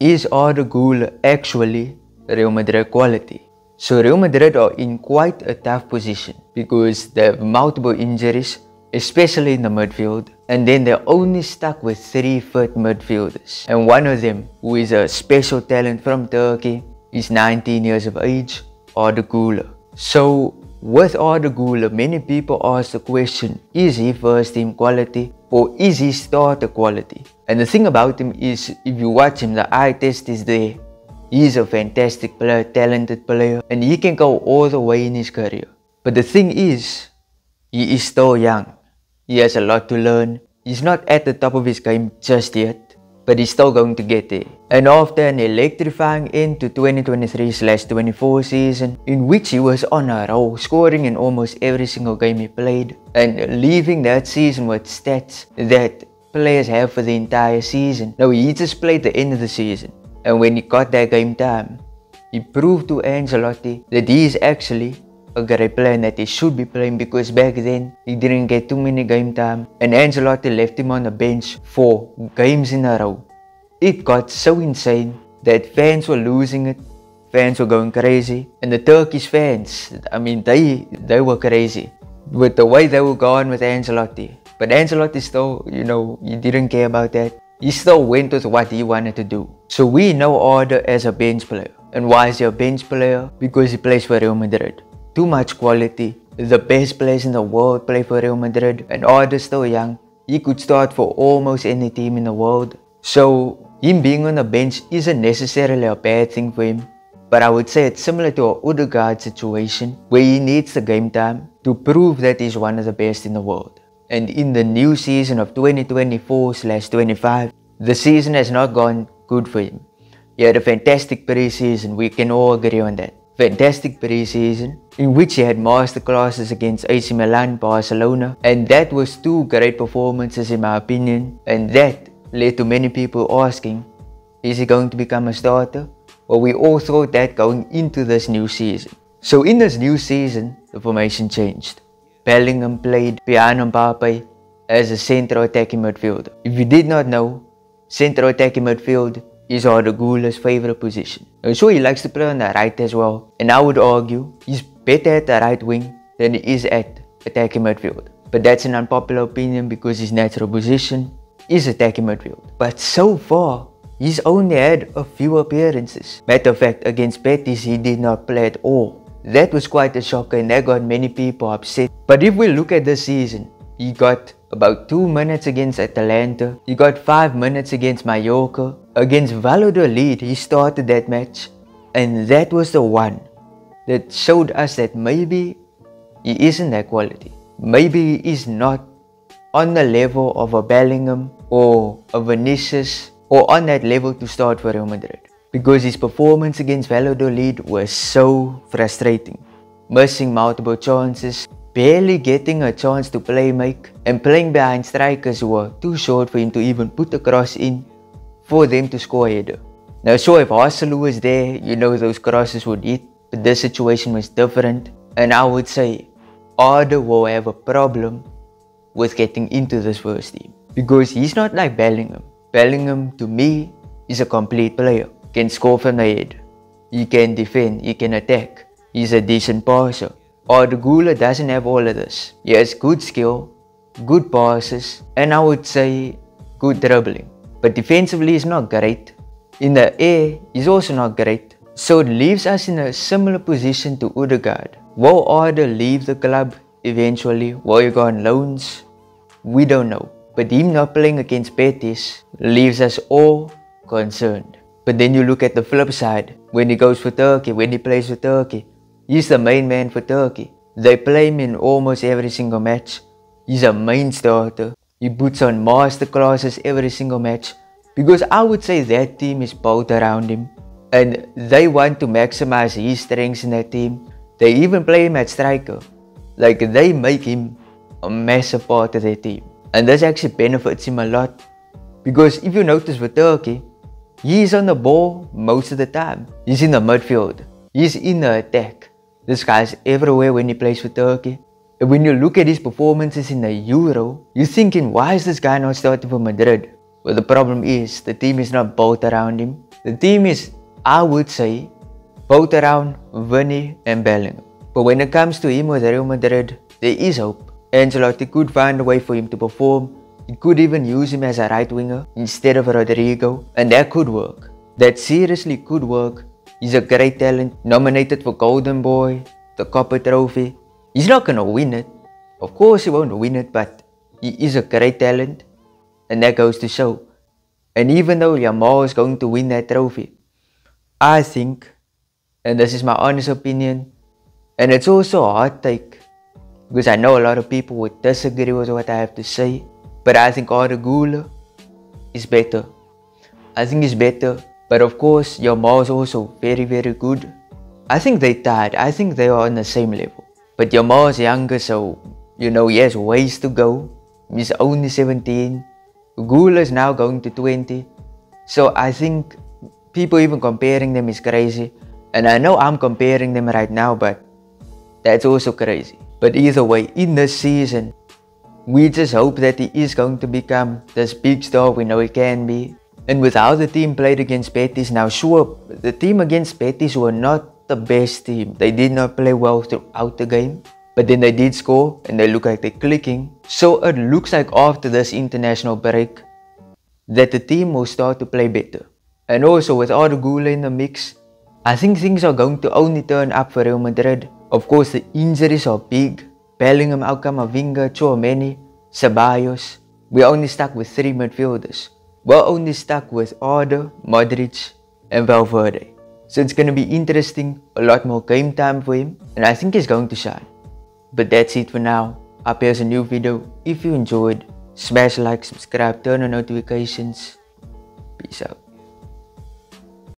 Is Arda Güler actually Real Madrid quality? So Real Madrid are in quite a tough position because they have multiple injuries, especially in the midfield, and then they're only stuck with three fit midfielders. And one of them, who is a special talent from Turkey, is 19 years of age, Arda. So with Arda many people ask the question, is he first team quality or is he starter quality? And the thing about him is, if you watch him, the eye test is there. He's a fantastic player, talented player, and he can go all the way in his career. But the thing is, he is still young. He has a lot to learn. He's not at the top of his game just yet but he's still going to get there. And after an electrifying end to 2023-24 season, in which he was on a roll, scoring in almost every single game he played, and leaving that season with stats that players have for the entire season. Now he just played the end of the season, and when he got that game time, he proved to Ancelotti that he is actually a great player that he should be playing because back then he didn't get too many game time and Ancelotti left him on the bench for games in a row. It got so insane that fans were losing it, fans were going crazy and the Turkish fans, I mean they they were crazy with the way they were going with Ancelotti. But Ancelotti still, you know, he didn't care about that. He still went with what he wanted to do. So we know Arda as a bench player. And why is he a bench player? Because he plays for Real Madrid too much quality. The best players in the world play for Real Madrid and Arda still young. He could start for almost any team in the world. So him being on the bench isn't necessarily a bad thing for him. But I would say it's similar to a Odegaard situation where he needs the game time to prove that he's one of the best in the world. And in the new season of 2024-25, the season has not gone good for him. He had a fantastic pre-season, we can all agree on that fantastic pre-season in which he had masterclasses against AC Milan, Barcelona and that was two great performances in my opinion and that led to many people asking is he going to become a starter? Well we all thought that going into this new season. So in this new season the formation changed. Bellingham played behind Mbappe as a central attacking midfielder. If you did not know, central attacking midfield is Arda Güler's favorite position. Uh, I'm sure he likes to play on the right as well. And I would argue he's better at the right wing than he is at attacking midfield. But that's an unpopular opinion because his natural position is attacking midfield. But so far, he's only had a few appearances. Matter of fact, against Betis, he did not play at all. That was quite a shocker and that got many people upset. But if we look at the season, he got about 2 minutes against Atalanta. He got 5 minutes against Mallorca. Against Valladolid, he started that match. And that was the one that showed us that maybe he isn't that quality. Maybe he is not on the level of a Bellingham or a Vinicius or on that level to start for Real Madrid. Because his performance against Valladolid was so frustrating. Missing multiple chances, barely getting a chance to play make and playing behind strikers who were too short for him to even put a cross in for them to score a header. Now sure if Arsenal was there, you know those crosses would hit, but this situation was different and I would say Arda will have a problem with getting into this first team because he's not like Bellingham. Bellingham to me is a complete player, can score from the head, he can defend, he can attack, he's a decent passer, Arda Güler doesn't have all of this. He has good skill, good passes, and I would say good dribbling. But defensively he's not great. In the air, he's also not great. So it leaves us in a similar position to Odegaard. Will Arda leave the club eventually? Will he go on loans? We don't know. But him not playing against Betis leaves us all concerned. But then you look at the flip side. When he goes for Turkey, when he plays for Turkey, He's the main man for Turkey. They play him in almost every single match. He's a main starter. He puts on master classes every single match. Because I would say that team is built around him. And they want to maximize his strengths in that team. They even play him at striker. Like they make him a massive part of their team. And this actually benefits him a lot. Because if you notice with Turkey, he's on the ball most of the time. He's in the midfield. He's in the attack. This guy's everywhere when he plays for Turkey. And when you look at his performances in the Euro, you're thinking, why is this guy not starting for Madrid? Well, the problem is the team is not built around him. The team is, I would say, both around Vinny and Bellingham. But when it comes to him with Real Madrid, there is hope. Ancelotti could find a way for him to perform. He could even use him as a right winger instead of Rodrygo, and that could work. That seriously could work. He's a great talent, nominated for Golden Boy, the Kopa Trophy. He's not gonna win it. Of course he won't win it, but he is a great talent, and that goes to show. And even though Yamal is going to win that trophy, I think, and this is my honest opinion, and it's also a hot take because I know a lot of people would disagree with what I have to say. But I think Güler is better. I think it's better. But of course, Yamal is also very, very good. I think they tied. I think they are on the same level. But Yamal is younger, so you know he has ways to go. He's only 17. Güler is now going to 20. So I think people even comparing them is crazy. And I know I'm comparing them right now, but that's also crazy. But either way, in this season, we just hope that he is going to become this big star we know he can be. And with how the team played against Betis, now sure, the team against Betis were not the best team. They did not play well throughout the game. But then they did score and they look like they're clicking. So it looks like after this international break that the team will start to play better. And also with Güler in the mix, I think things are going to only turn up for Real Madrid. Of course, the injuries are big. Bellingham, Alcamavinga, Tchouameni, Ceballos. We're only stuck with three midfielders. We're only stuck with Arda, Modric, and Valverde. So it's going to be interesting, a lot more game time for him, and I think he's going to shine. But that's it for now. Up here's a new video. If you enjoyed, smash like, subscribe, turn on notifications. Peace out.